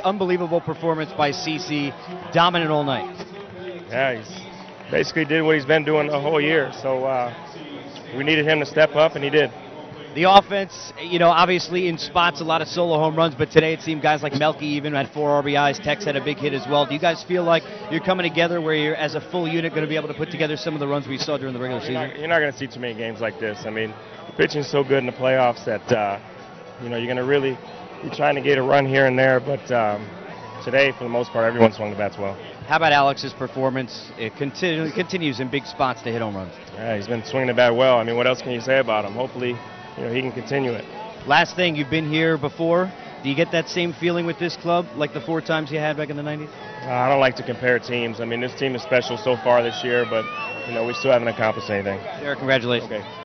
unbelievable performance by CC, dominant all night. Yeah, he's basically did what he's been doing the whole year. So uh, we needed him to step up, and he did. The offense, you know, obviously in spots, a lot of solo home runs, but today it seemed guys like Melky even had four RBIs. Tex had a big hit as well. Do you guys feel like you're coming together where you're, as a full unit, going to be able to put together some of the runs we saw during the regular You're not, season? you're not going to see too many games like this. I mean, pitching's so good in the playoffs that uh, you know you're going to really be trying to get a run here and there. But um, today, for the most part, everyone swung the bats well. How about Alex's performance? It continu- continues in big spots to hit home runs. Yeah, he's been swinging the bat well. I mean, what else can you say about him? Hopefully, you know, he can continue it. Last thing, you've been here before. Do you get that same feeling with this club, like the four times you had back in the 90s? Uh, I don't like to compare teams. I mean, this team is special so far this year, but you know, we still haven't accomplished anything. Derek, congratulations. Okay.